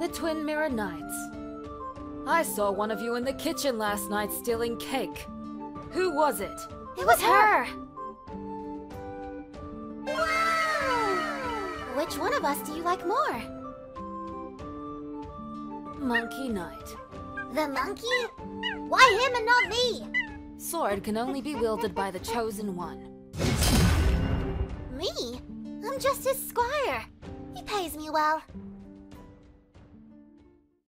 The Twin Mirror Knights. I saw one of you in the kitchen last night stealing cake. Who was it? It was her! Wow! Which one of us do you like more? Monkey Knight. The monkey? Why him and not me? Sword can only be wielded by the chosen one. Me? I'm just his squire. He pays me well.